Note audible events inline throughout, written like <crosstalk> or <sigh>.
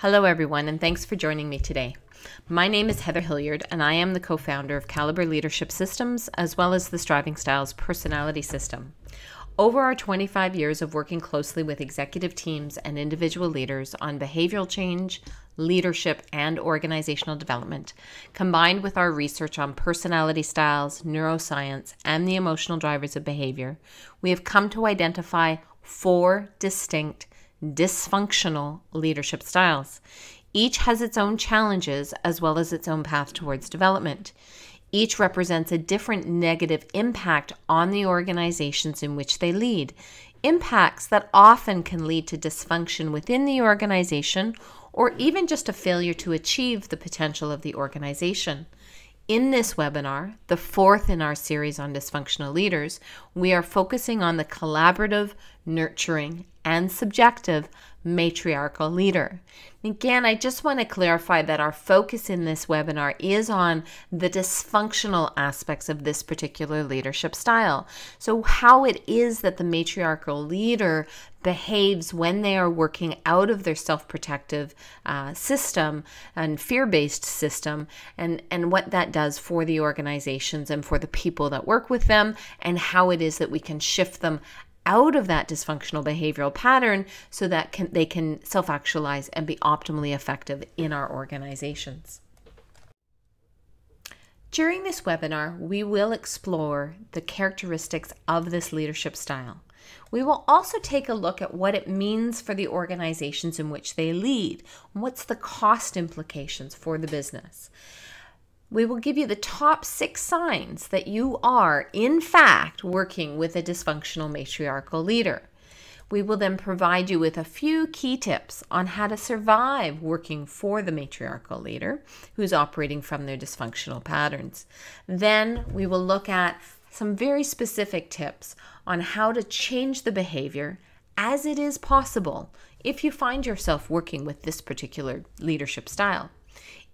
Hello, everyone, and thanks for joining me today. My name is Heather Hilliard, and I am the co founder of Caliber Leadership Systems as well as the Striving Styles Personality System. Over our 25 years of working closely with executive teams and individual leaders on behavioral change, leadership, and organizational development, combined with our research on personality styles, neuroscience, and the emotional drivers of behavior, we have come to identify four distinct dysfunctional leadership styles. Each has its own challenges as well as its own path towards development. Each represents a different negative impact on the organizations in which they lead, impacts that often can lead to dysfunction within the organization or even just a failure to achieve the potential of the organization. In this webinar, the fourth in our series on dysfunctional leaders, we are focusing on the collaborative, nurturing, and subjective matriarchal leader. Again, I just want to clarify that our focus in this webinar is on the dysfunctional aspects of this particular leadership style. So, how it is that the matriarchal leader behaves when they are working out of their self protective uh, system and fear based system, and, and what that does for the organizations and for the people that work with them, and how it is that we can shift them out of that dysfunctional behavioral pattern so that can, they can self actualize and be optimally effective in our organizations. During this webinar, we will explore the characteristics of this leadership style. We will also take a look at what it means for the organizations in which they lead. What's the cost implications for the business? We will give you the top six signs that you are, in fact, working with a dysfunctional matriarchal leader. We will then provide you with a few key tips on how to survive working for the matriarchal leader who's operating from their dysfunctional patterns. Then we will look at some very specific tips on how to change the behavior as it is possible if you find yourself working with this particular leadership style.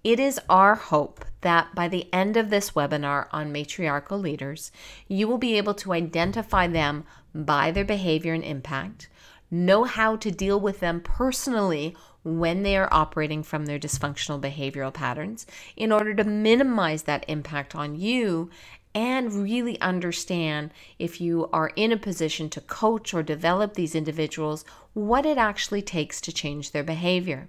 It is our hope that by the end of this webinar on matriarchal leaders, you will be able to identify them by their behavior and impact, know how to deal with them personally when they are operating from their dysfunctional behavioral patterns in order to minimize that impact on you and really understand if you are in a position to coach or develop these individuals what it actually takes to change their behavior.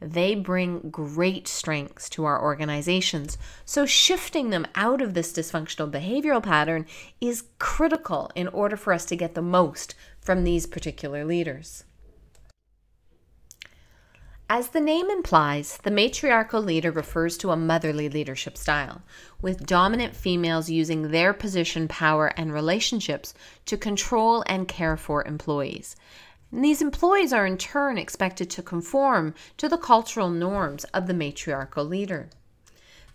They bring great strengths to our organizations. So, shifting them out of this dysfunctional behavioral pattern is critical in order for us to get the most from these particular leaders. As the name implies, the matriarchal leader refers to a motherly leadership style, with dominant females using their position, power, and relationships to control and care for employees. And these employees are in turn expected to conform to the cultural norms of the matriarchal leader.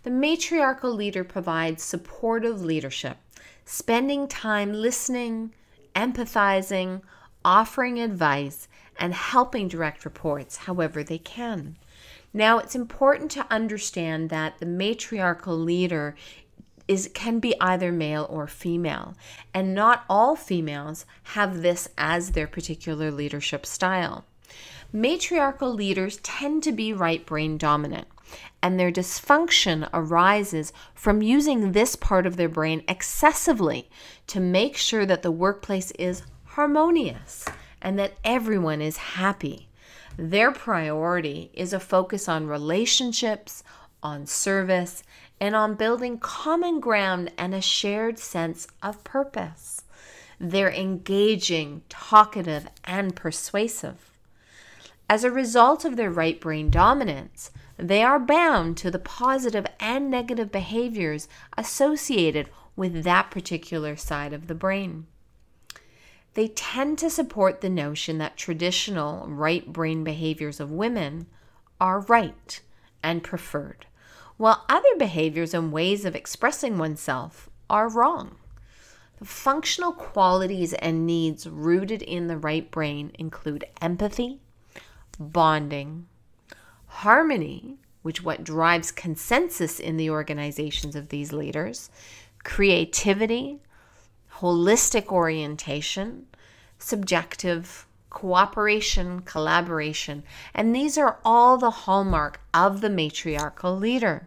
The matriarchal leader provides supportive leadership, spending time listening, empathizing, offering advice, and helping direct reports however they can. Now, it's important to understand that the matriarchal leader is can be either male or female. And not all females have this as their particular leadership style. Matriarchal leaders tend to be right brain dominant and their dysfunction arises from using this part of their brain excessively to make sure that the workplace is harmonious and that everyone is happy. Their priority is a focus on relationships on service and on building common ground and a shared sense of purpose. They're engaging, talkative, and persuasive. As a result of their right brain dominance, they are bound to the positive and negative behaviors associated with that particular side of the brain. They tend to support the notion that traditional right brain behaviors of women are right and preferred, while other behaviors and ways of expressing oneself are wrong. The functional qualities and needs rooted in the right brain include empathy, bonding, harmony, which what drives consensus in the organizations of these leaders, creativity, holistic orientation, subjective cooperation, collaboration, and these are all the hallmark of the matriarchal leader.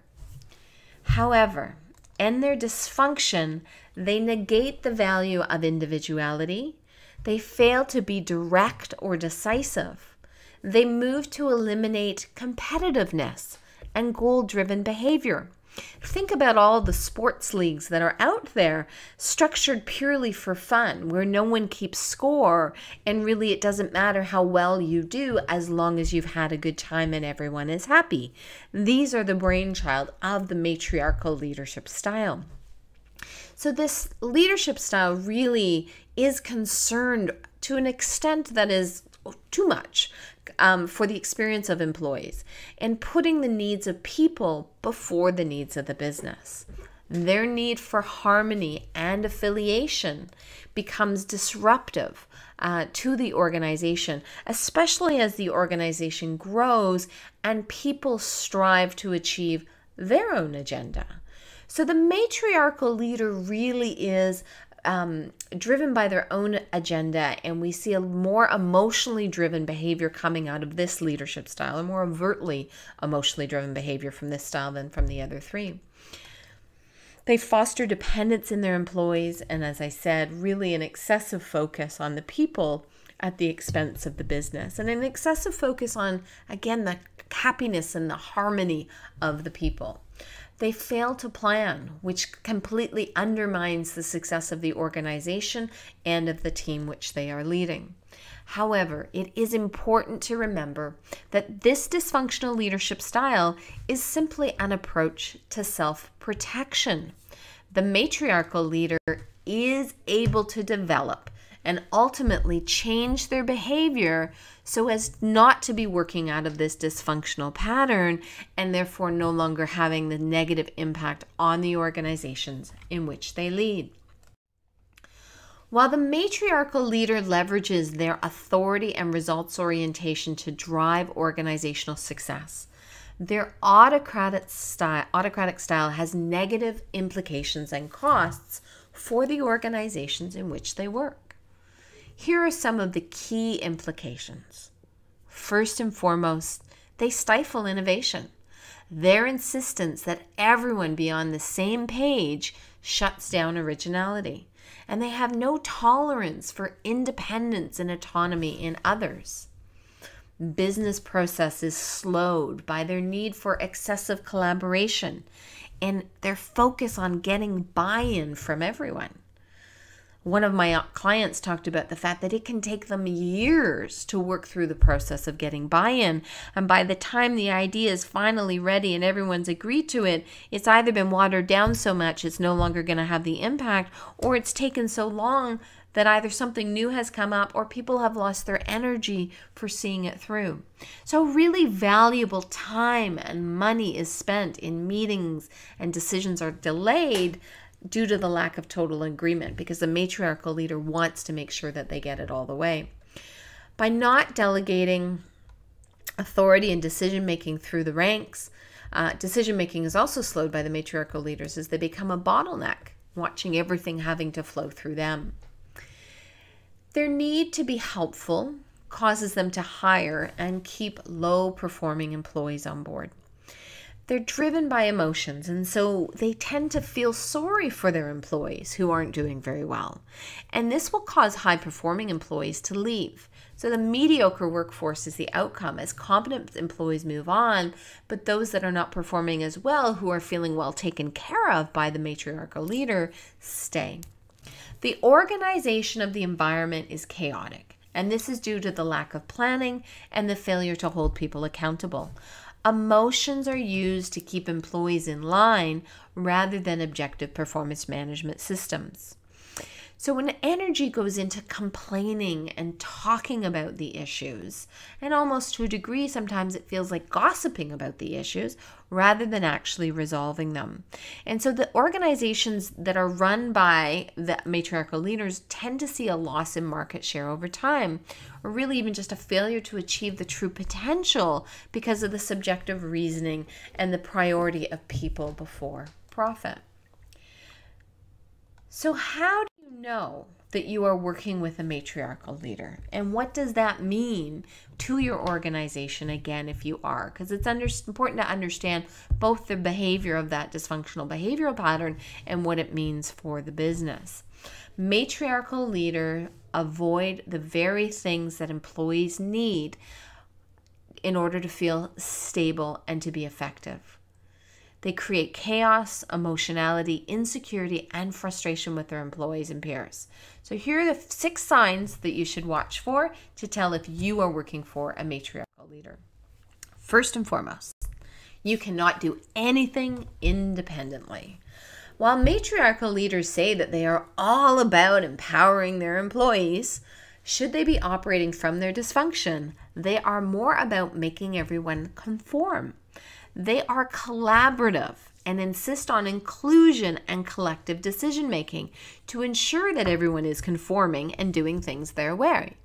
However, in their dysfunction, they negate the value of individuality. They fail to be direct or decisive. They move to eliminate competitiveness and goal driven behavior. Think about all the sports leagues that are out there structured purely for fun, where no one keeps score, and really it doesn't matter how well you do as long as you've had a good time and everyone is happy. These are the brainchild of the matriarchal leadership style. So, this leadership style really is concerned to an extent that is too much um, for the experience of employees and putting the needs of people before the needs of the business. Their need for harmony and affiliation becomes disruptive uh, to the organization, especially as the organization grows and people strive to achieve their own agenda. So the matriarchal leader really is um, driven by their own agenda, and we see a more emotionally driven behavior coming out of this leadership style, a more overtly emotionally driven behavior from this style than from the other three. They foster dependence in their employees, and as I said, really an excessive focus on the people at the expense of the business, and an excessive focus on, again, the happiness and the harmony of the people. They fail to plan, which completely undermines the success of the organization and of the team which they are leading. However, it is important to remember that this dysfunctional leadership style is simply an approach to self protection. The matriarchal leader is able to develop and ultimately change their behavior so as not to be working out of this dysfunctional pattern and therefore no longer having the negative impact on the organizations in which they lead. While the matriarchal leader leverages their authority and results orientation to drive organizational success, their autocratic style, autocratic style has negative implications and costs for the organizations in which they work. Here are some of the key implications. First and foremost, they stifle innovation. Their insistence that everyone be on the same page shuts down originality, and they have no tolerance for independence and autonomy in others. Business process is slowed by their need for excessive collaboration and their focus on getting buy in from everyone one of my uh, clients talked about the fact that it can take them years to work through the process of getting buy in. And by the time the idea is finally ready and everyone's agreed to it, it's either been watered down so much it's no longer going to have the impact, or it's taken so long that either something new has come up or people have lost their energy for seeing it through. So, really valuable time and money is spent in meetings and decisions are delayed due to the lack of total agreement because the matriarchal leader wants to make sure that they get it all the way. By not delegating authority and decision making through the ranks, uh, decision making is also slowed by the matriarchal leaders as they become a bottleneck, watching everything having to flow through them. Their need to be helpful causes them to hire and keep low performing employees on board they're driven by emotions and so they tend to feel sorry for their employees who aren't doing very well. And this will cause high performing employees to leave. So the mediocre workforce is the outcome as competent employees move on, but those that are not performing as well, who are feeling well taken care of by the matriarchal leader, stay. The organization of the environment is chaotic, and this is due to the lack of planning and the failure to hold people accountable. Emotions are used to keep employees in line rather than objective performance management systems. So, when energy goes into complaining and talking about the issues, and almost to a degree, sometimes it feels like gossiping about the issues rather than actually resolving them. And so, the organizations that are run by the matriarchal leaders tend to see a loss in market share over time, or really even just a failure to achieve the true potential because of the subjective reasoning and the priority of people before profit. So, how do you know that you are working with a matriarchal leader? And what does that mean to your organization again if you are? Because it's under, important to understand both the behavior of that dysfunctional behavioral pattern and what it means for the business. Matriarchal leader avoid the very things that employees need in order to feel stable and to be effective. They create chaos, emotionality, insecurity, and frustration with their employees and peers. So, here are the six signs that you should watch for to tell if you are working for a matriarchal leader. First and foremost, you cannot do anything independently. While matriarchal leaders say that they are all about empowering their employees, should they be operating from their dysfunction, they are more about making everyone conform. They are collaborative and insist on inclusion and collective decision making to ensure that everyone is conforming and doing things their way.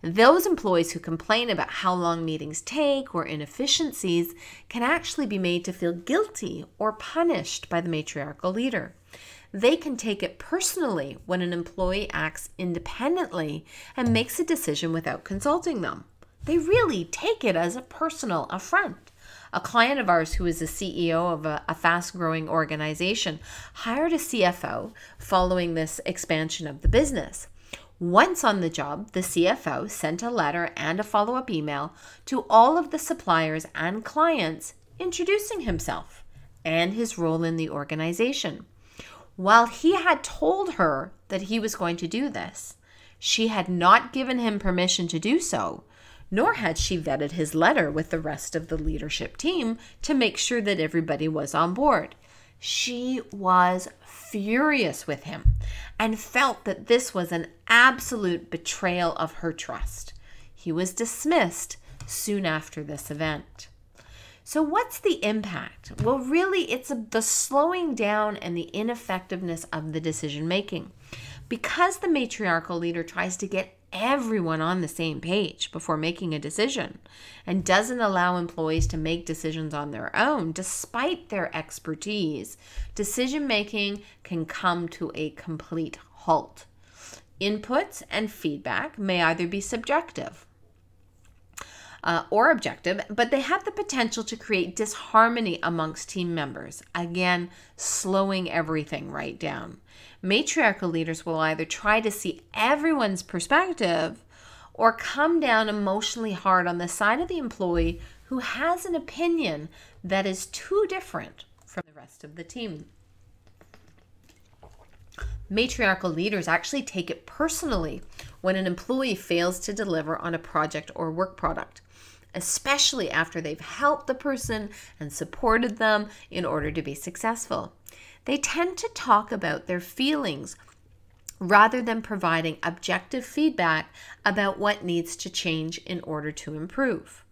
Those employees who complain about how long meetings take or inefficiencies can actually be made to feel guilty or punished by the matriarchal leader. They can take it personally when an employee acts independently and makes a decision without consulting them. They really take it as a personal affront. A client of ours who is the CEO of a, a fast growing organization hired a CFO following this expansion of the business. Once on the job, the CFO sent a letter and a follow up email to all of the suppliers and clients introducing himself and his role in the organization. While he had told her that he was going to do this, she had not given him permission to do so, nor had she vetted his letter with the rest of the leadership team to make sure that everybody was on board. She was furious with him and felt that this was an absolute betrayal of her trust. He was dismissed soon after this event. So, what's the impact? Well, really, it's the slowing down and the ineffectiveness of the decision making. Because the matriarchal leader tries to get everyone on the same page before making a decision and doesn't allow employees to make decisions on their own despite their expertise, decision making can come to a complete halt. Inputs and feedback may either be subjective uh, or objective, but they have the potential to create disharmony amongst team members. Again, slowing everything right down. Matriarchal leaders will either try to see everyone's perspective or come down emotionally hard on the side of the employee who has an opinion that is too different from the rest of the team. Matriarchal leaders actually take it personally when an employee fails to deliver on a project or work product especially after they've helped the person and supported them in order to be successful. They tend to talk about their feelings rather than providing objective feedback about what needs to change in order to improve.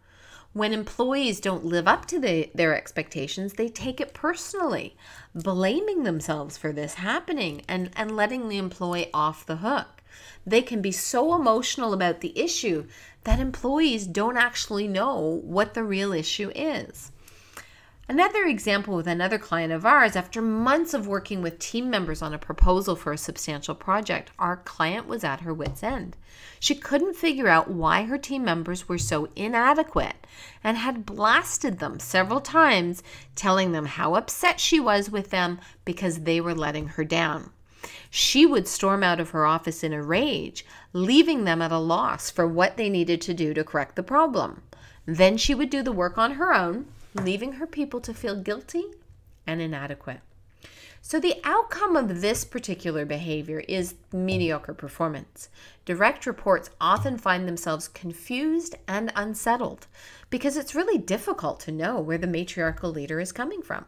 When employees don't live up to the, their expectations, they take it personally, blaming themselves for this happening and, and letting the employee off the hook. They can be so emotional about the issue that employees don't actually know what the real issue is. Another example with another client of ours, after months of working with team members on a proposal for a substantial project, our client was at her wits' end. She couldn't figure out why her team members were so inadequate and had blasted them several times, telling them how upset she was with them because they were letting her down. She would storm out of her office in a rage, leaving them at a loss for what they needed to do to correct the problem. Then she would do the work on her own, leaving her people to feel guilty and inadequate. So, the outcome of this particular behavior is mediocre performance. Direct reports often find themselves confused and unsettled because it's really difficult to know where the matriarchal leader is coming from.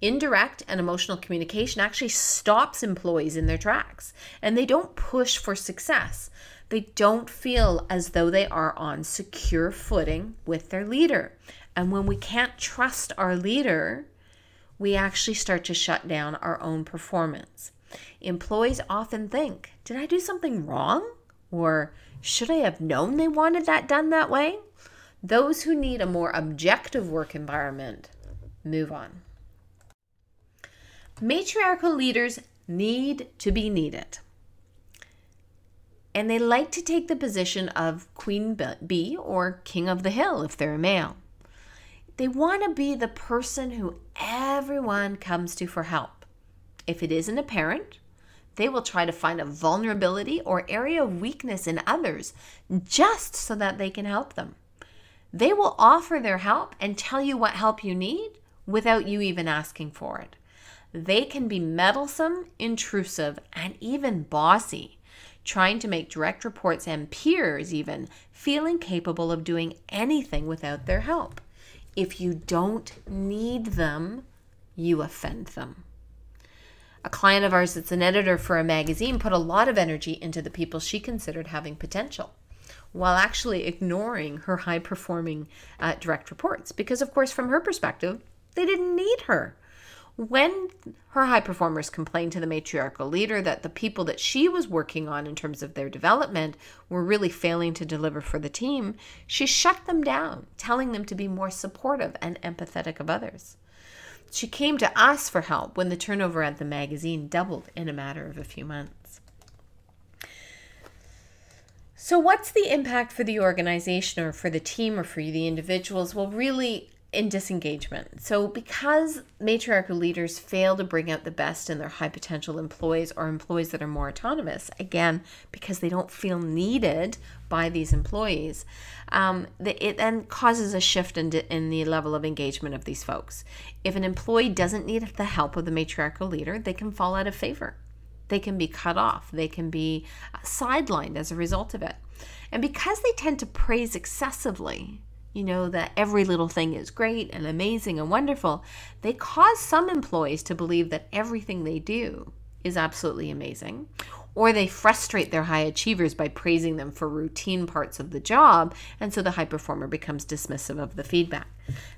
Indirect and emotional communication actually stops employees in their tracks and they don't push for success. They don't feel as though they are on secure footing with their leader. And when we can't trust our leader, we actually start to shut down our own performance. Employees often think, Did I do something wrong? Or should I have known they wanted that done that way? Those who need a more objective work environment move on. Matriarchal leaders need to be needed. And they like to take the position of queen bee or king of the hill if they're a male. They want to be the person who everyone comes to for help. If it isn't a parent, they will try to find a vulnerability or area of weakness in others just so that they can help them. They will offer their help and tell you what help you need without you even asking for it. They can be meddlesome, intrusive, and even bossy, trying to make direct reports and peers even feeling capable of doing anything without their help. If you don't need them, you offend them. A client of ours that's an editor for a magazine put a lot of energy into the people she considered having potential while actually ignoring her high performing uh, direct reports because, of course, from her perspective, they didn't need her. When her high performers complained to the matriarchal leader that the people that she was working on in terms of their development were really failing to deliver for the team, she shut them down, telling them to be more supportive and empathetic of others. She came to us for help when the turnover at the magazine doubled in a matter of a few months. So, what's the impact for the organization or for the team or for the individuals? Well, really, in disengagement. So, because matriarchal leaders fail to bring out the best in their high potential employees or employees that are more autonomous, again, because they don't feel needed by these employees, um, it then causes a shift in, in the level of engagement of these folks. If an employee doesn't need the help of the matriarchal leader, they can fall out of favor. They can be cut off. They can be sidelined as a result of it. And because they tend to praise excessively, you know, that every little thing is great and amazing and wonderful, they cause some employees to believe that everything they do is absolutely amazing. Or they frustrate their high achievers by praising them for routine parts of the job, and so the high performer becomes dismissive of the feedback.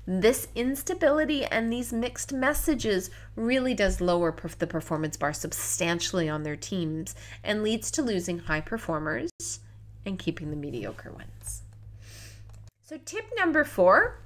This instability and these mixed messages really does lower the performance bar substantially on their teams and leads to losing high performers and keeping the mediocre ones. So, tip number four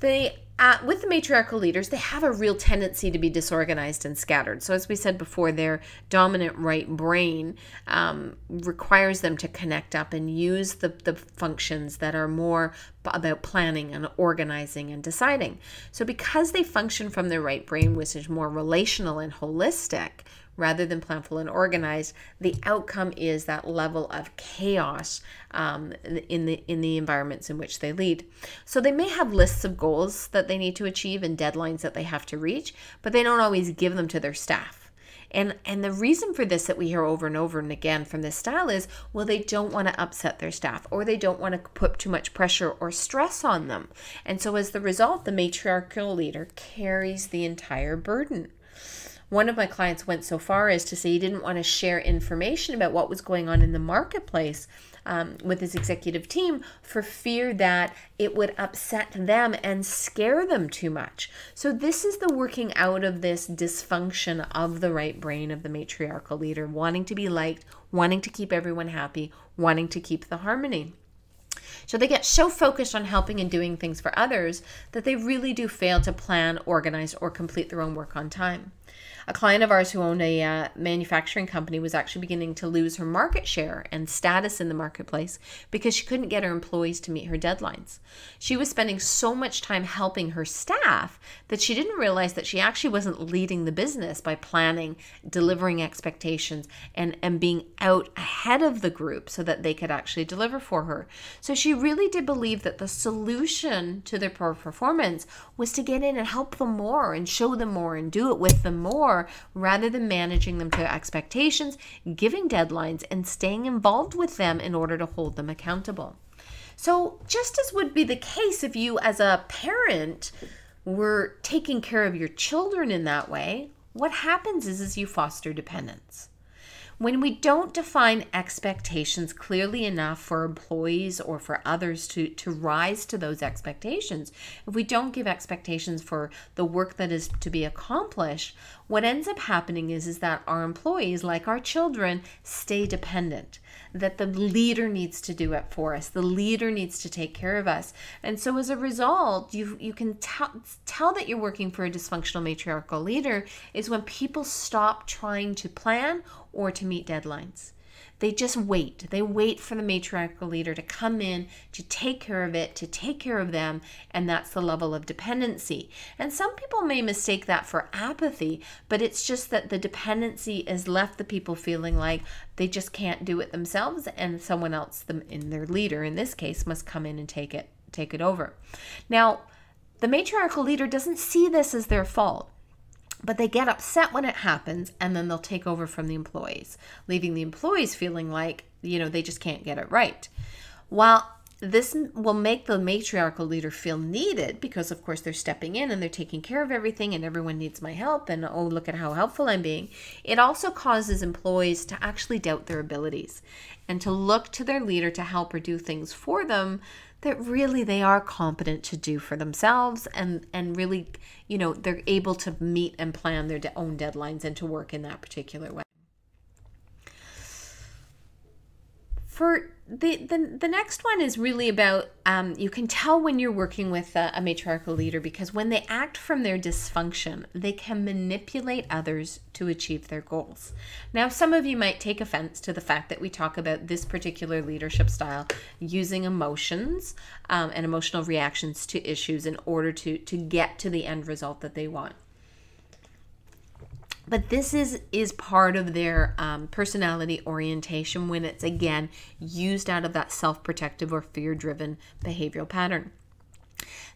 they uh, with the matriarchal leaders, they have a real tendency to be disorganized and scattered. So, as we said before, their dominant right brain um, requires them to connect up and use the, the functions that are more about planning and organizing and deciding. So, because they function from their right brain, which is more relational and holistic, rather than planful and organized, the outcome is that level of chaos um, in the in the environments in which they lead. So they may have lists of goals that they need to achieve and deadlines that they have to reach, but they don't always give them to their staff. And and the reason for this that we hear over and over and again from this style is well they don't want to upset their staff or they don't want to put too much pressure or stress on them. And so as the result the matriarchal leader carries the entire burden. One of my clients went so far as to say he didn't want to share information about what was going on in the marketplace um, with his executive team for fear that it would upset them and scare them too much. So, this is the working out of this dysfunction of the right brain of the matriarchal leader, wanting to be liked, wanting to keep everyone happy, wanting to keep the harmony. So they get so focused on helping and doing things for others that they really do fail to plan, organize, or complete their own work on time. A client of ours who owned a uh, manufacturing company was actually beginning to lose her market share and status in the marketplace because she couldn't get her employees to meet her deadlines. She was spending so much time helping her staff that she didn't realize that she actually wasn't leading the business by planning, delivering expectations, and, and being out ahead of the group so that they could actually deliver for her. So she really did believe that the solution to their poor performance was to get in and help them more and show them more and do it with them more rather than managing them to expectations, giving deadlines, and staying involved with them in order to hold them accountable. So, just as would be the case if you, as a parent, were taking care of your children in that way, what happens is, is you foster dependence. When we don't define expectations clearly enough for employees or for others to, to rise to those expectations, if we don't give expectations for the work that is to be accomplished, what ends up happening is, is that our employees, like our children, stay dependent. That the leader needs to do it for us. The leader needs to take care of us. And so as a result, you you can tell tell that you're working for a dysfunctional matriarchal leader is when people stop trying to plan or to meet deadlines. They just wait. They wait for the matriarchal leader to come in, to take care of it, to take care of them, and that's the level of dependency. And some people may mistake that for apathy, but it's just that the dependency has left the people feeling like they just can't do it themselves, and someone else, them in their leader in this case, must come in and take it take it over. Now, the matriarchal leader doesn't see this as their fault. But they get upset when it happens and then they'll take over from the employees, leaving the employees feeling like, you know, they just can't get it right. While this will make the matriarchal leader feel needed because, of course, they're stepping in and they're taking care of everything and everyone needs my help and oh, look at how helpful I'm being. It also causes employees to actually doubt their abilities and to look to their leader to help or do things for them that really they are competent to do for themselves and and really you know they're able to meet and plan their own deadlines and to work in that particular way. For the, the next one is really about um, you can tell when you're working with a, a, matriarchal leader because when they act from their dysfunction they can manipulate others to achieve their goals. Now some of you might take offense to the fact that we talk about this particular leadership style using emotions um, and emotional reactions to issues in order to to get to the end result that they want but this is is part of their um, personality orientation when it's again used out of that self-protective or fear-driven behavioral pattern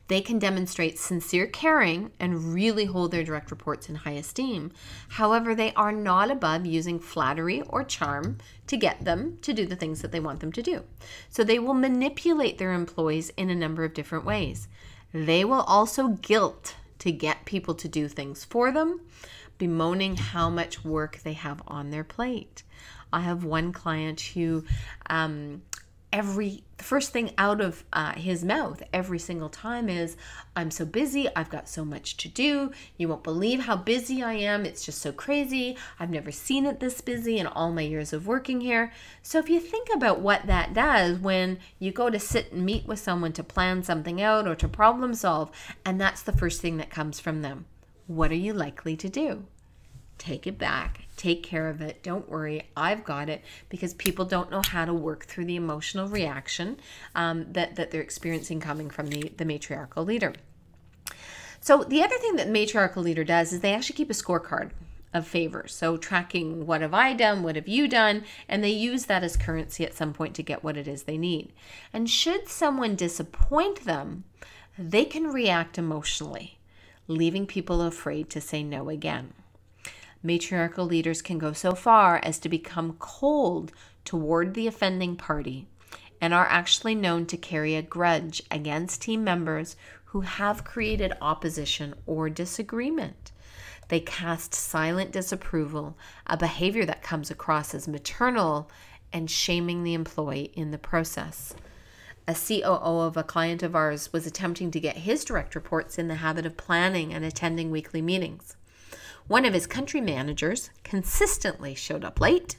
they can demonstrate sincere caring and really hold their direct reports in high esteem. However, they are not above using flattery or charm to get them to do the things that they want them to do. So they will manipulate their employees in a number of different ways. They will also guilt to get people to do things for them bemoaning how much work they have on their plate. I have one client who, um, every the first thing out of uh, his mouth every single time is, "I'm so busy. I've got so much to do. You won't believe how busy I am. It's just so crazy. I've never seen it this busy in all my years of working here." So if you think about what that does when you go to sit and meet with someone to plan something out or to problem solve, and that's the first thing that comes from them what are you likely to do? Take it back, take care of it. Don't worry, I've got it because people don't know how to work through the emotional reaction um, that, that they're experiencing coming from the, the matriarchal leader. So, the other thing that matriarchal leader does is they actually keep a scorecard of favors. So, tracking what have I done, what have you done, and they use that as currency at some point to get what it is they need. And should someone disappoint them, they can react emotionally leaving people afraid to say no again. Matriarchal leaders can go so far as to become cold toward the offending party and are actually known to carry a grudge against team members who have created opposition or disagreement. They cast silent disapproval, a behavior that comes across as maternal and shaming the employee in the process a COO of a client of ours was attempting to get his direct reports in the habit of planning and attending weekly meetings. One of his country managers consistently showed up late,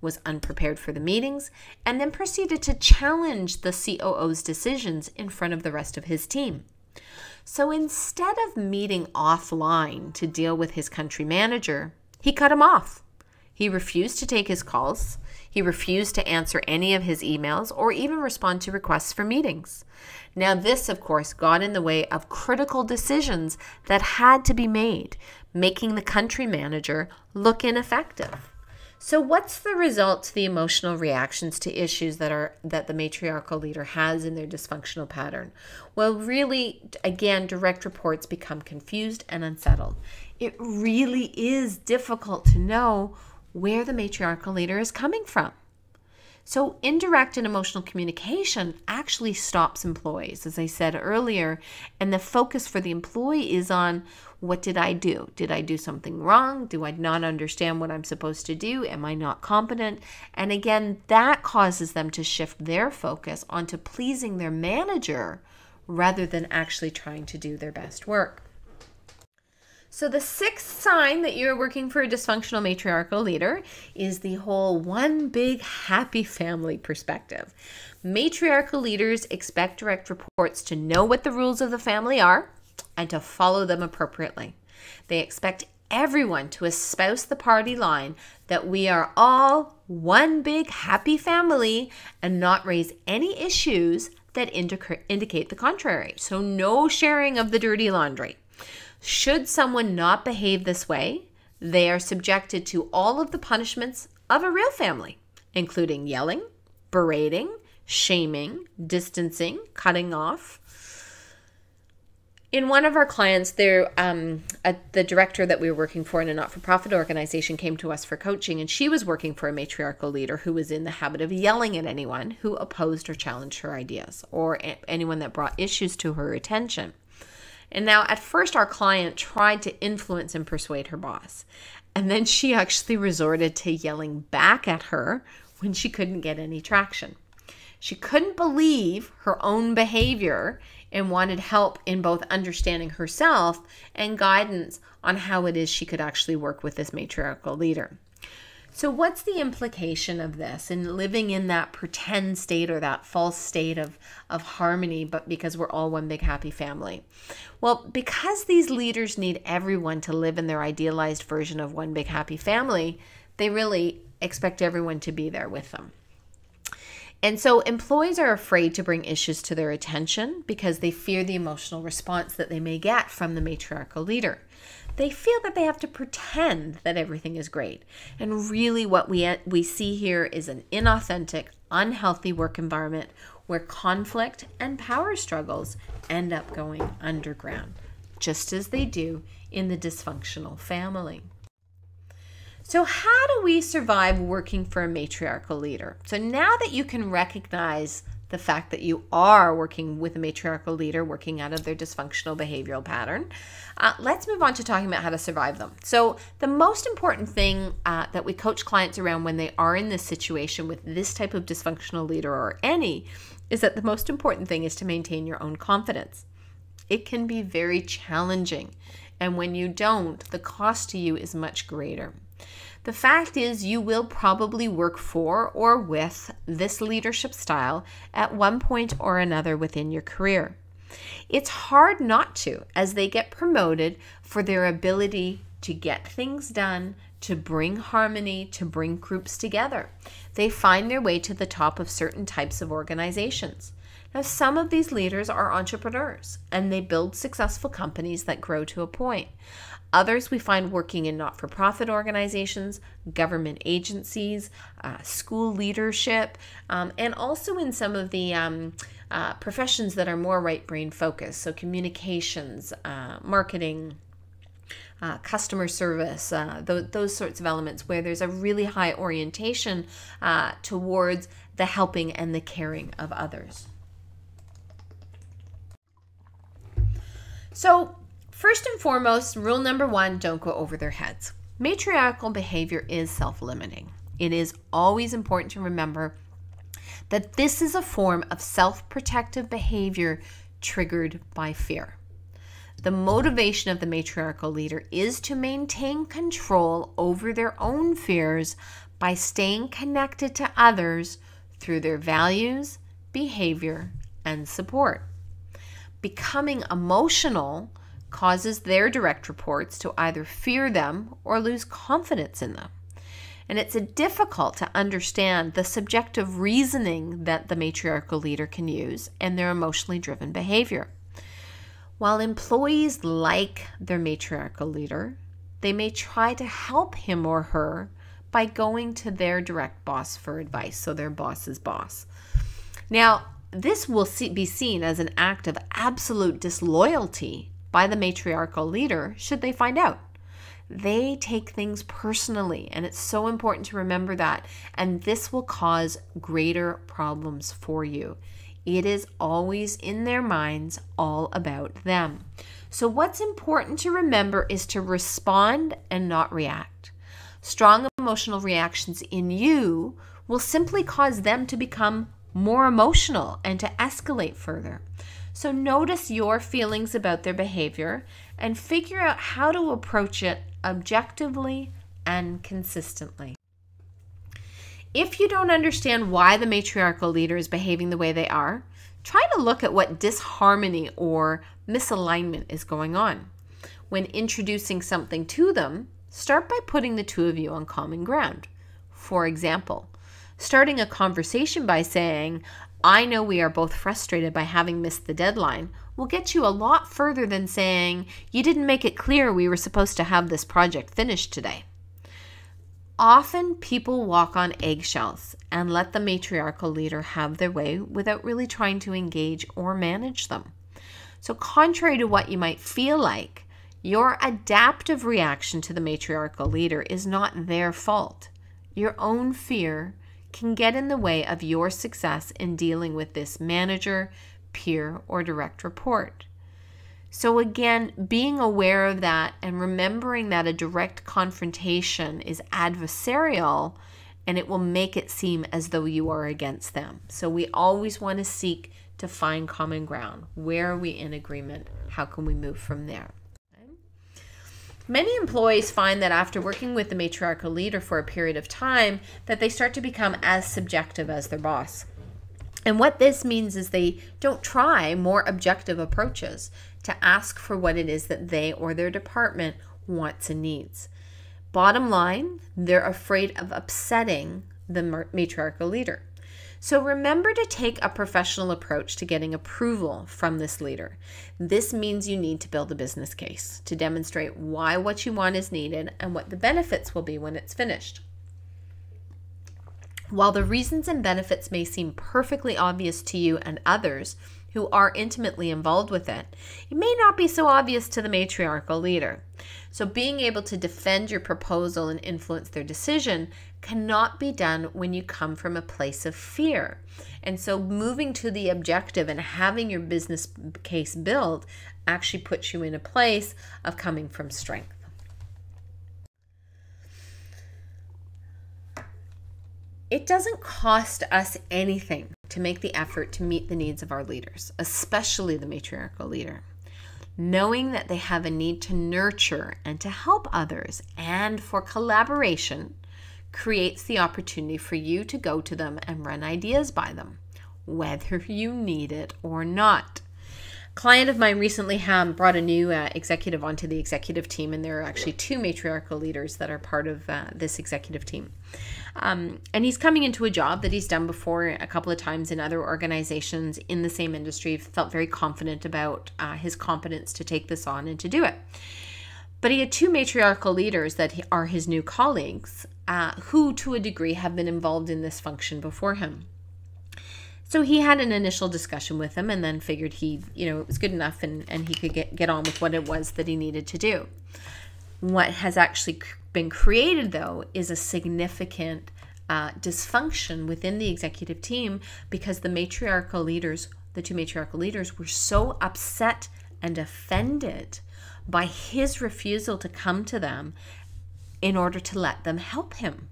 was unprepared for the meetings, and then proceeded to challenge the COO's decisions in front of the rest of his team. So instead of meeting offline to deal with his country manager, he cut him off. He refused to take his calls he refused to answer any of his emails or even respond to requests for meetings. Now, this, of course, got in the way of critical decisions that had to be made, making the country manager look ineffective. So what's the result to the emotional reactions to issues that are that the matriarchal leader has in their dysfunctional pattern? Well, really again direct reports become confused and unsettled. It really is difficult to know where the matriarchal leader is coming from. So, indirect and emotional communication actually stops employees, as I said earlier. And the focus for the employee is on what did I do? Did I do something wrong? Do I not understand what I'm supposed to do? Am I not competent? And again, that causes them to shift their focus onto pleasing their manager rather than actually trying to do their best work. So, the sixth sign that you're working for a dysfunctional matriarchal leader is the whole one big happy family perspective. Matriarchal leaders expect direct reports to know what the rules of the family are and to follow them appropriately. They expect everyone to espouse the party line that we are all one big happy family and not raise any issues that indica- indicate the contrary. So, no sharing of the dirty laundry. Should someone not behave this way, they are subjected to all of the punishments of a real family, including yelling, berating, shaming, distancing, cutting off. In one of our clients, there, um, a, the director that we were working for in a not-for-profit organization came to us for coaching, and she was working for a matriarchal leader who was in the habit of yelling at anyone who opposed or challenged her ideas, or anyone that brought issues to her attention. And now, at first, our client tried to influence and persuade her boss. And then she actually resorted to yelling back at her when she couldn't get any traction. She couldn't believe her own behavior and wanted help in both understanding herself and guidance on how it is she could actually work with this matriarchal leader. So, what's the implication of this and living in that pretend state or that false state of, of harmony, but because we're all one big happy family? Well, because these leaders need everyone to live in their idealized version of one big happy family, they really expect everyone to be there with them. And so employees are afraid to bring issues to their attention because they fear the emotional response that they may get from the matriarchal leader they feel that they have to pretend that everything is great. And really, what we, we see here is an inauthentic, unhealthy work environment where conflict and power struggles end up going underground, just as they do in the dysfunctional family. So, how do we survive working for a matriarchal leader? So, now that you can recognize the fact that you are working with a matriarchal leader working out of their dysfunctional behavioral pattern. Uh, let's move on to talking about how to survive them. So, the most important thing uh, that we coach clients around when they are in this situation with this type of dysfunctional leader or any is that the most important thing is to maintain your own confidence. It can be very challenging, and when you don't, the cost to you is much greater. The fact is, you will probably work for or with this leadership style at one point or another within your career. It's hard not to as they get promoted for their ability to get things done, to bring harmony, to bring groups together. They find their way to the top of certain types of organizations. Now, some of these leaders are entrepreneurs and they build successful companies that grow to a point. Others we find working in not for profit organizations, government agencies, uh, school leadership, um, and also in some of the um, uh, professions that are more right brain focused. So, communications, uh, marketing, uh, customer service, uh, th- those sorts of elements where there's a really high orientation uh, towards the helping and the caring of others. So, First and foremost, rule number one don't go over their heads. Matriarchal behavior is self limiting. It is always important to remember that this is a form of self protective behavior triggered by fear. The motivation of the matriarchal leader is to maintain control over their own fears by staying connected to others through their values, behavior, and support. Becoming emotional causes their direct reports to either fear them or lose confidence in them. And it's difficult to understand the subjective reasoning that the matriarchal leader can use and their emotionally driven behavior. While employees like their matriarchal leader, they may try to help him or her by going to their direct boss for advice, so their boss's boss. Now, this will see, be seen as an act of absolute disloyalty by the matriarchal leader should they find out. they take things personally. And it's so important to remember that. And this will cause greater problems for you. It is always in their minds all about them. So, what's important to remember is to respond and not react. Strong emotional reactions in you will simply cause them to become more emotional and to escalate further. So, notice your feelings about their behavior and figure out how to approach it objectively and consistently. If you don't understand why the matriarchal leader is behaving the way they are, try to look at what disharmony or misalignment is going on. When introducing something to them, start by putting the two of you on common ground. For example, starting a conversation by saying, I know we are both frustrated by having missed the deadline will get you a lot further than saying, You didn't make it clear we were supposed to have this project finished today. Often people walk on eggshells and let the matriarchal leader have their way without really trying to engage or manage them. So, contrary to what you might feel like, your adaptive reaction to the matriarchal leader is not their fault. Your own fear can get in the way of your success in dealing with this manager, peer, or direct report. So, again, being aware of that and remembering that a direct confrontation is adversarial and it will make it seem as though you are against them. So, we always want to seek to find common ground. Where are we in agreement? How can we move from there? Many employees find that after working with the matriarchal leader for a period of time that they start to become as subjective as their boss. And what this means is they don't try more objective approaches to ask for what it is that they or their department wants and needs. Bottom line, they're afraid of upsetting the matriarchal leader. So remember to take a professional approach to getting approval from this leader. This means you need to build a business case to demonstrate why what you want is needed and what the benefits will be when it's finished. While the reasons and benefits may seem perfectly obvious to you and others who are intimately involved with it, it may not be so obvious to the matriarchal leader. So, being able to defend your proposal and influence their decision cannot be done when you come from a place of fear. And so, moving to the objective and having your business case built actually puts you in a place of coming from strength. It doesn't cost us anything to make the effort to meet the needs of our leaders, especially the matriarchal leader. Knowing that they have a need to nurture and to help others and for collaboration creates the opportunity for you to go to them and run ideas by them, whether you need it or not. A client of mine recently um, brought a new uh, executive onto the executive team, and there are actually two matriarchal leaders that are part of uh, this executive team. Um, and he's coming into a job that he's done before a couple of times in other organizations in the same industry. Felt very confident about uh, his competence to take this on and to do it. But he had two matriarchal leaders that are his new colleagues, uh, who to a degree have been involved in this function before him. So he had an initial discussion with him and then figured he, you know, it was good enough and, and he could get, get on with what it was that he needed to do. What has actually been created, though, is a significant uh, dysfunction within the executive team because the matriarchal leaders, the two matriarchal leaders, were so upset and offended by his refusal to come to them in order to let them help him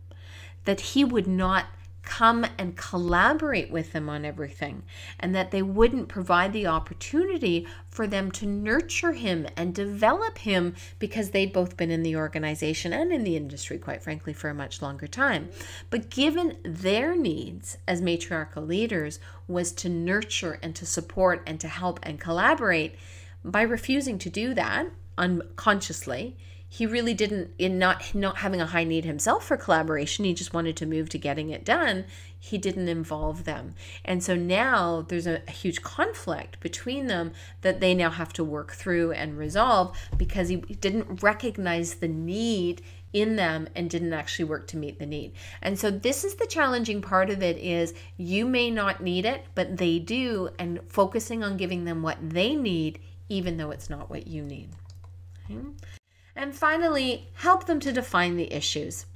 that he would not come and collaborate with them on everything, and that they wouldn't provide the opportunity for them to nurture him and develop him because they'd both been in the organization and in the industry, quite frankly, for a much longer time. But given their needs as matriarchal leaders was to nurture and to support and to help and collaborate, by refusing to do that unconsciously, he really didn't in not not having a high need himself for collaboration he just wanted to move to getting it done he didn't involve them. And so now there's a, a, huge conflict between them that they now have to work through and resolve because he didn't recognize the need in them and didn't actually work to meet the need. And so this is the challenging part of it is you may not need it but they do and focusing on giving them what they need even though it's not what you need. Okay? And finally, help them to define the issues.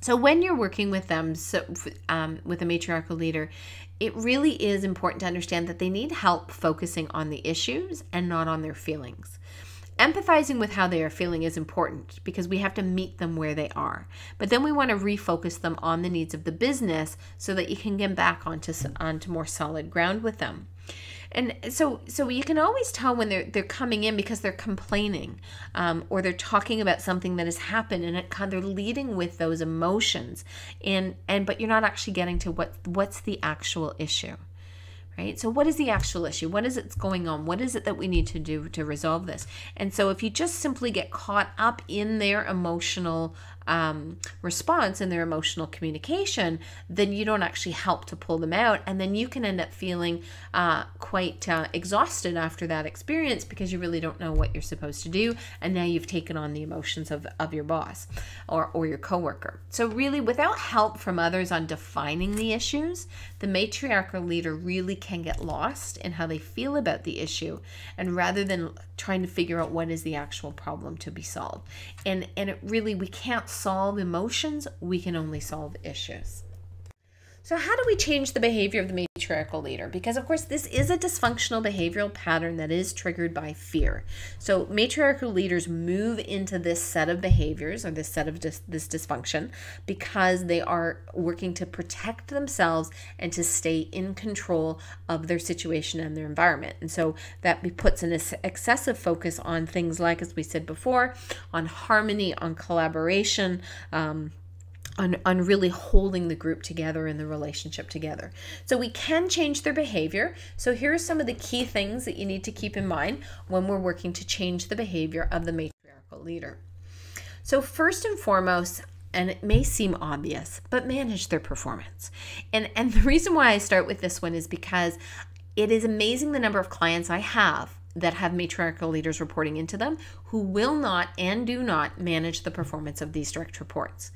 So when you're working with them, so um, with a matriarchal leader, it really is important to understand that they need help focusing on the issues and not on their feelings. Empathizing with how they are feeling is important because we have to meet them where they are. But then we want to refocus them on the needs of the business so that you can get back onto onto more solid ground with them and so so you can always tell when they're they're coming in because they're complaining um, or they're talking about something that has happened and it, they're leading with those emotions and and but you're not actually getting to what what's the actual issue right? So, what is the actual issue? What is it's going on? What is it that we need to do to resolve this? And so, if you just simply get caught up in their emotional um, response and their emotional communication, then you don't actually help to pull them out. And then you can end up feeling uh, quite uh, exhausted after that experience because you really don't know what you're supposed to do. And now you've taken on the emotions of, of your boss or, or your coworker. So, really, without help from others on defining the issues, the matriarchal leader really can get lost in how they feel about the issue. And rather than trying to figure out what is the actual problem to be solved. And, and it really, we can't solve emotions, we can only solve issues. So, how do we change the behavior of the matriarchal leader? Because, of course, this is a dysfunctional behavioral pattern that is triggered by fear. So, matriarchal leaders move into this set of behaviors or this set of dis- this dysfunction because they are working to protect themselves and to stay in control of their situation and their environment. And so, that puts an excessive focus on things like, as we said before, on harmony, on collaboration. Um, on, on really holding the group together and the relationship together. So we can change their behavior. So here are some of the key things that you need to keep in mind when we're working to change the behavior of the matriarchal leader. So first and foremost, and it may seem obvious, but manage their performance. And and the reason why I start with this one is because it is amazing the number of clients I have that have matriarchal leaders reporting into them who will not and do not manage the performance of these direct reports.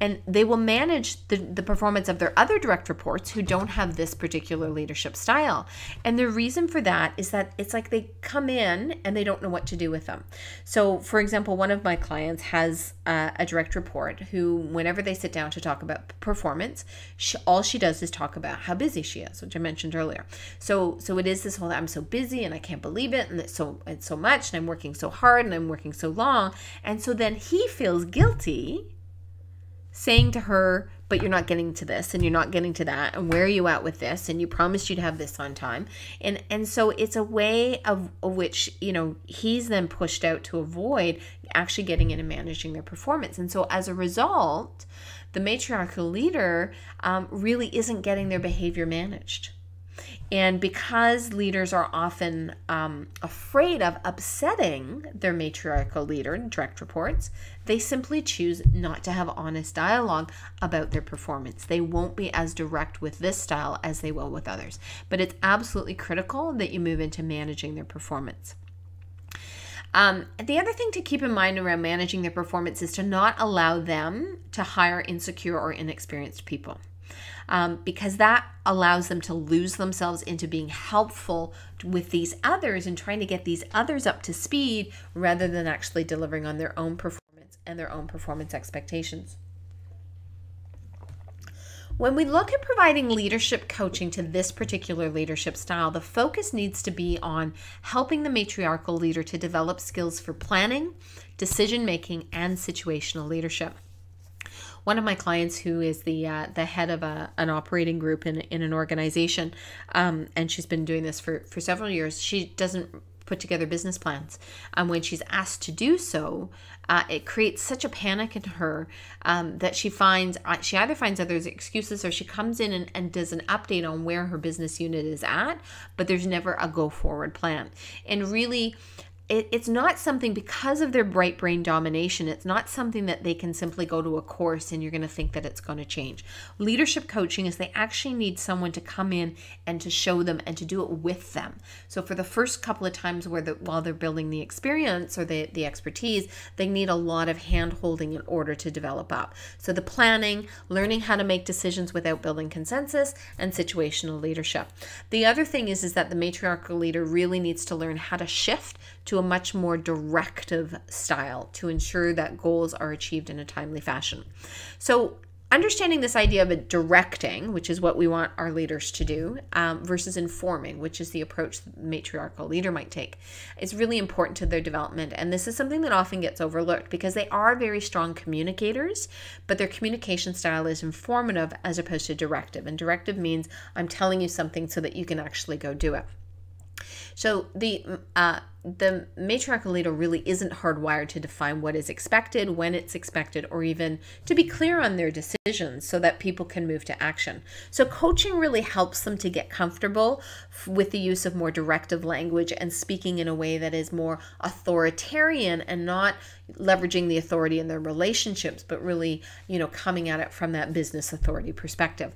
And they will manage the, the performance of their other direct reports who don't have this particular leadership style. And the reason for that is that it's like they come in and they don't know what to do with them. So, for example, one of my clients has a direct report who, whenever they sit down to talk about performance, she, all she does is talk about how busy she is, which I mentioned earlier. So, so it is this whole I'm so busy and I can't believe it, and it's so it's so much, and I'm working so hard, and I'm working so long, and so then he feels guilty saying to her, but you're not getting to this and you're not getting to that and where are you at with this? And you promised you'd have this on time. And and so it's a way of, of which you know he's then pushed out to avoid actually getting in and managing their performance. And so as a result the matriarchal leader um, really isn't getting their behavior managed and because leaders are often um, afraid of upsetting their matriarchal leader in direct reports, they simply choose not to have honest dialogue about their performance. They won't be as direct with this style as they will with others. But it's absolutely critical that you move into managing their performance. Um, the other thing to keep in mind around managing their performance is to not allow them to hire insecure or inexperienced people um, because that allows them to lose themselves into being helpful with these others and trying to get these others up to speed rather than actually delivering on their own performance and their own performance expectations. When we look at providing leadership coaching to this particular leadership style, the focus needs to be on helping the matriarchal leader to develop skills for planning, decision making, and situational leadership one of my clients who is the uh, the head of a, an operating group in, in an organization, um, and she's been doing this for, for several years. She doesn't put together business plans. And when she's asked to do so, uh, it creates such a panic in her um, that she finds uh, she either finds other excuses or she comes in and, and does an update on where her business unit is at, but there's never a go forward plan. And really, it, it's not something because of their right brain domination it's not something that they can simply go to a course and you're going to think that it's going to change. Leadership coaching is they actually need someone to come in and to show them and to do it with them. So for the first couple of times where the, while they're building the experience or the, the expertise they need a lot of hand holding in order to develop up. So the planning learning how to make decisions without building consensus and situational leadership. The other thing is is that the matriarchal leader really needs to learn how to shift to a much more directive style to ensure that goals are achieved in a timely fashion. So, understanding this idea of a directing, which is what we want our leaders to do, um, versus informing, which is the approach the matriarchal leader might take, is really important to their development. And this is something that often gets overlooked because they are very strong communicators, but their communication style is informative as opposed to directive. And directive means I'm telling you something so that you can actually go do it. So the uh, the matriarchal leader really isn't hardwired to define what is expected, when it's expected, or even to be clear on their decisions so that people can move to action. So coaching really helps them to get comfortable with the use of more directive language and speaking in a way that is more authoritarian and not leveraging the authority in their relationships, but really, you know, coming at it from that business authority perspective.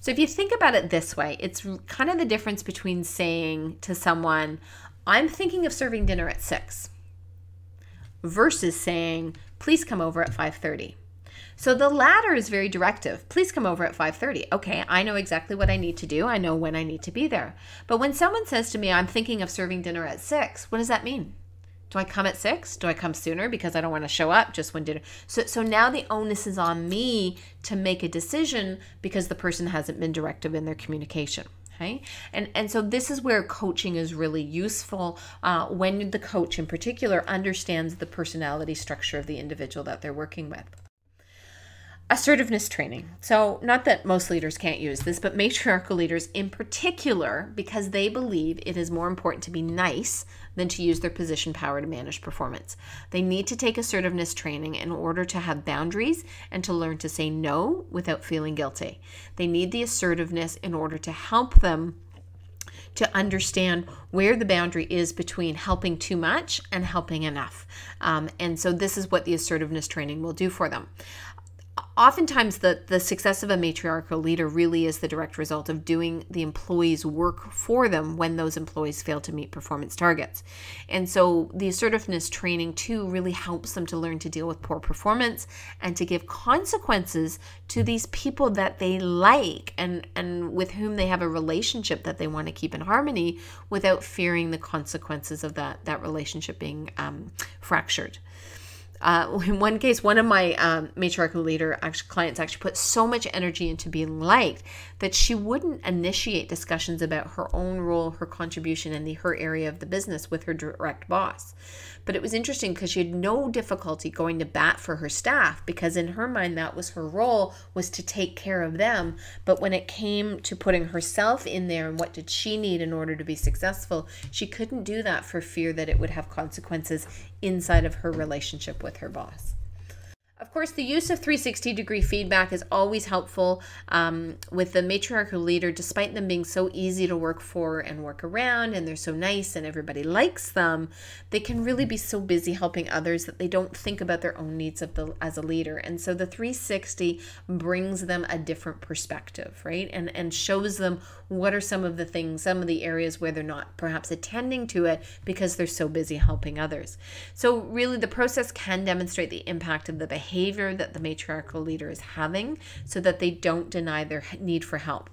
So if you think about it this way, it's kind of the difference between saying to someone, I'm thinking of serving dinner at 6 versus saying, please come over at 5:30. So the latter is very directive. Please come over at 5:30. Okay, I know exactly what I need to do. I know when I need to be there. But when someone says to me, "I'm thinking of serving dinner at 6," what does that mean? Do I come at six? Do I come sooner because I don't want to show up just when dinner? So, so now the onus is on me to make a decision because the person hasn't been directive in their communication. Okay, and and so this is where coaching is really useful uh, when the coach in particular understands the personality structure of the individual that they're working with assertiveness training. So, not that most leaders can't use this, but matriarchal leaders in particular, because they believe it is more important to be nice than to use their position power to manage performance. They need to take assertiveness training in order to have boundaries and to learn to say no without feeling guilty. They need the assertiveness in order to help them to understand where the boundary is between helping too much and helping enough. Um, and so, this is what the assertiveness training will do for them oftentimes the, the success of a matriarchal leader really is the direct result of doing the employees work for them when those employees fail to meet performance targets. And so the assertiveness training too really helps them to learn to deal with poor performance and to give consequences to these people that they like and and with whom they have a relationship that they want to keep in harmony without fearing the consequences of that that relationship being um, fractured uh, <laughs> in one case, one of my um, matriarchal leader actually, clients actually put so much energy into being liked that she wouldn't initiate discussions about her own role, her contribution, and the, her area of the business with her direct boss. But it was interesting because she had no difficulty going to bat for her staff because in her mind that was her role was to take care of them. But when it came to putting herself in there and what did she need in order to be successful, she couldn't do that for fear that it would have consequences inside of her relationship with her boss. Of course, the use of 360 degree feedback is always helpful um, with the matriarchal leader, despite them being so easy to work for and work around, and they're so nice and everybody likes them. They can really be so busy helping others that they don't think about their own needs of the as a leader. And so the 360 brings them a different perspective, right? And and shows them what are some of the things, some of the areas where they're not perhaps attending to it because they're so busy helping others. So really, the process can demonstrate the impact of the behavior behavior that the matriarchal leader is having so that they don't deny their need for help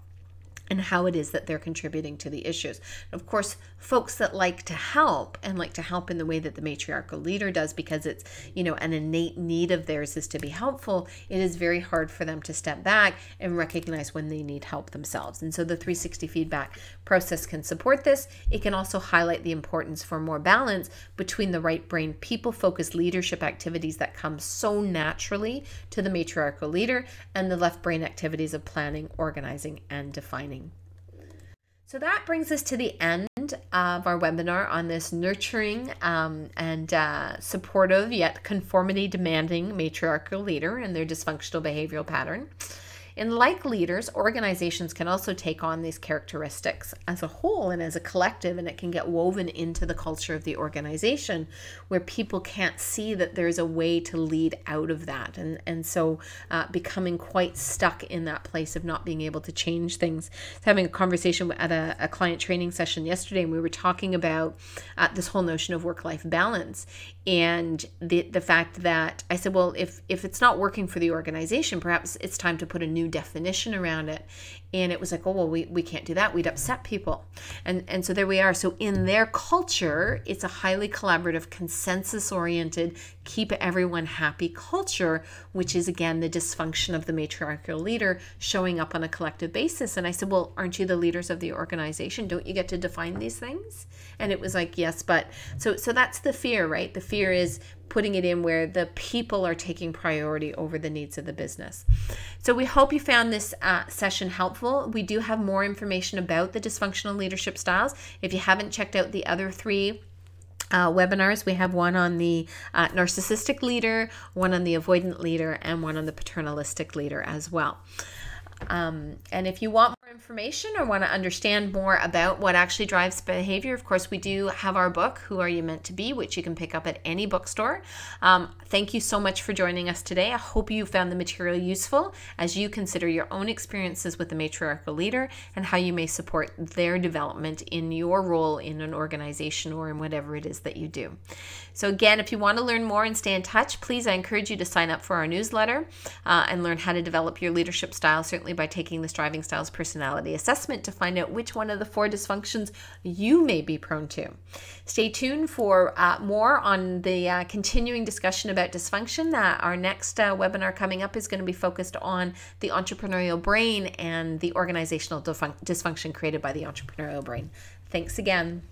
and how it is that they're contributing to the issues. Of course, folks that like to help and like to help in the way that the matriarchal leader does because it's, you know, an innate need of theirs is to be helpful, it is very hard for them to step back and recognize when they need help themselves. And so the 360 feedback process can support this. It can also highlight the importance for more balance between the right brain people focused leadership activities that come so naturally to the matriarchal leader and the left brain activities of planning, organizing, and defining. So that brings us to the end of our webinar on this nurturing um, and uh, supportive yet conformity demanding matriarchal leader and their dysfunctional behavioral pattern. And like leaders, organizations can also take on these characteristics as a whole and as a collective, and it can get woven into the culture of the organization where people can't see that there's a way to lead out of that. And, and so uh, becoming quite stuck in that place of not being able to change things. having a conversation at a, a, client training session yesterday, and we were talking about uh, this whole notion of work life balance and the, the fact that I said, well, if, if it's not working for the organization, perhaps it's time to put a new definition around it and it was like oh well we, we can't do that. We'd upset people. And and so there we are. So in their culture it's a highly collaborative consensus oriented keep everyone happy culture which is again the dysfunction of the matriarchal leader showing up on a collective basis. And i said well aren't you the leaders of the organization? Don't you get to define these things? And it was like yes but so so that's the fear right? The fear is putting it in where the people are taking priority over the needs of the business. So we hope you found this uh, session helpful. We do have more information about the dysfunctional leadership styles. If you haven't checked out the other three, uh, webinars. We have one on the uh, narcissistic leader, one on the avoidant leader, and one on the paternalistic leader as well. Um, and if you want more information or want to understand more about what actually drives behavior, of course, we do have our book, Who Are You Meant to Be, which you can pick up at any bookstore. Um, thank you so much for joining us today. I hope you found the material useful as you consider your own experiences with the matriarchal leader and how you may support their development in your role in an organization or in whatever it is that you do. So, again, if you want to learn more and stay in touch, please, I encourage you to sign up for our newsletter uh, and learn how to develop your leadership style, certainly by taking the Striving Styles personality assessment to find out which one of the four dysfunctions you may be prone to. Stay tuned for uh, more on the uh, continuing discussion about dysfunction. Uh, our next uh, webinar coming up is going to be focused on the entrepreneurial brain and the organizational dysfunction created by the entrepreneurial brain. Thanks again.